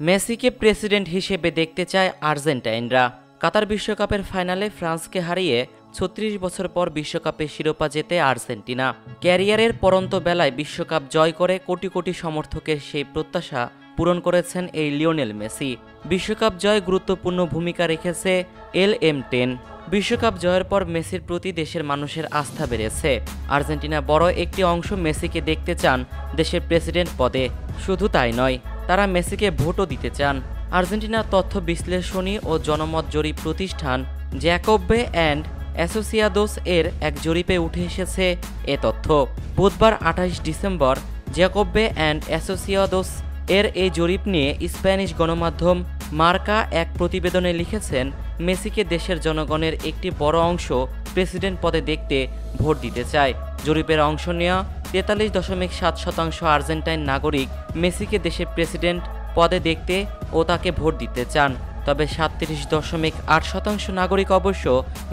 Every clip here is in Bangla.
মেসিকে প্রেসিডেন্ট হিসেবে দেখতে চায় আর্জেন্টাইনরা। কাতার বিশ্বকাপের ফাইনালে ফ্রান্সকে হারিয়ে ছত্রিশ বছর পর বিশ্বকাপে শিরোপা জেতে আর্জেন্টিনা। ক্যারিয়ারের পরন্ত বেলায় বিশ্বকাপ জয় করে কোটি কোটি সমর্থকের সেই প্রত্যাশা পূরণ করেছেন এই লিওনেল মেসি। বিশ্বকাপ জয় গুরুত্বপূর্ণ ভূমিকা রেখেছে এল এম টেন। বিশ্বকাপ জয়ের পর মেসির প্রতি দেশের মানুষের আস্থা বেড়েছে। আর্জেন্টিনা বড় একটি অংশ মেসিকে দেখতে চান দেশের প্রেসিডেন্ট পদে। শুধু তাই নয় তারা মেসিকে ভোটও দিতে চান। আর্জেন্টিনার তথ্য বিশ্লেষণী ও জনমত জরিপ প্রতিষ্ঠান জ্যাকোব্বে অ্যান্ড অ্যাসোসিয়াদোস এর এক জরিপে উঠে এসেছে এ তথ্য। বুধবার আঠাশ ডিসেম্বর জ্যাকোব্বে অ্যান্ড অ্যাসোসিয়াদোস এর এই জরিপ নিয়ে স্প্যানিশ গণমাধ্যম মার্কা এক প্রতিবেদনে লিখেছেন, মেসিকে দেশের জনগণের একটি বড় অংশ প্রেসিডেন্ট পদে দেখতে ভোট দিতে চায়। জরিপের অংশ নেওয়া তেতাল্লিশ দশমিক সাত শতাংশ আর্জেন্টাইন নাগরিক মেসিকে দেশের প্রেসিডেন্ট পদে দেখতে ও তাকে ভোট দিতে চান। তবে সাতত্রিশ দশমিক আট শতাংশ নাগরিক অবশ্য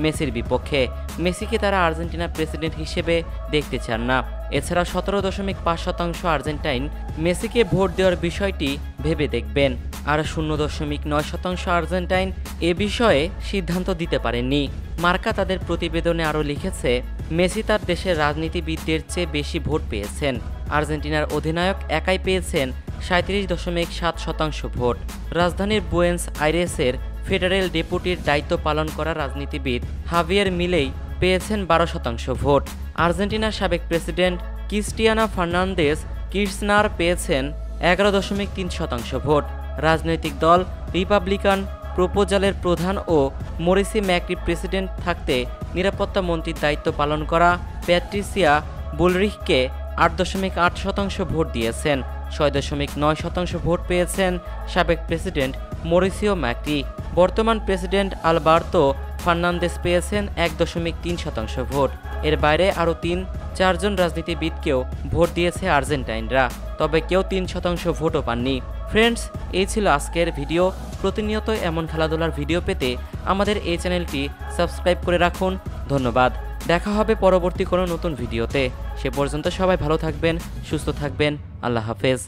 মেসির বিপক্ষে। মেসিকে তারা আর্জেন্টিনা প্রেসিডেন্ট হিসেবে দেখতে চান না। এছাড়া সতেরো দশমিক পাঁচ শতাংশ আর্জেন্টাইন মেসিকে ভোট দেওয়ার বিষয়টি ভেবে দেখবেন। আর শূন্য দশমিক নয় শতাংশ আর্জেন্টাইন এ বিষয়ে সিদ্ধান্ত দিতে পারেননি। মার্কা তাদের প্রতিবেদনে আরও লিখেছে, মেসি তার দেশের রাজনীতিবিদদের চেয়ে বেশি ভোট পেয়েছেন। আর্জেন্টিনার অধিনায়ক একাই পেয়েছেন সাঁত্রিশ দশমিক সাত শতাংশ ভোট। রাজধানীর বুয়েন্স আইরেসের ফেডারেল ডেপুটির দায়িত্ব পালন করা রাজনীতিবিদ হাভিয়ার মিলেই পেয়েছেন বারো শতাংশ ভোট। আর্জেন্টিনার সাবেক প্রেসিডেন্ট ক্রিস্টিয়ানা ফার্নান্দেস কির্সনার পেয়েছেন এগারো দশমিক তিন শতাংশ ভোট। রাজনৈতিক দল রিপাবলিকান প্রপোজালের প্রধান ও মরিসি ম্যাক্রি প্রেসিডেন্ট থাকতে নিরাপত্তা মন্ত্রীর দায়িত্ব পালন করা প্যাট্রিসিয়া বুলরিখকে আট দশমিক আট শতাংশ ভোট দিয়েছেন। ছয় দশমিক নয় শতাংশ ভোট পেয়েছেন সাবেক প্রেসিডেন্ট মরিসিও ম্যাক্রি। বর্তমান প্রেসিডেন্ট আলবার্তো ফার্নান্দেস পেয়েছেন এক দশমিক তিন শতাংশ ভোট। এর বাইরে আরও তিন চারজন রাজনীতিবিদকেও ভোট দিয়েছে আর্জেন্টাইনরা, তবে কেউ তিন শতাংশ ভোটও পাননি। ফ্রেন্ডস, এই ছিল আজকের ভিডিও। প্রতিনিয়ত এমন খেলাধুলার ভিডিও পেতে আমাদের এই চ্যানেলটি সাবস্ক্রাইব করে রাখুন। ধন্যবাদ। দেখা হবে পরবর্তী কোনো নতুন ভিডিওতে। সে পর্যন্ত সবাই ভালো থাকবেন, সুস্থ থাকবেন। আল্লাহ হাফেজ।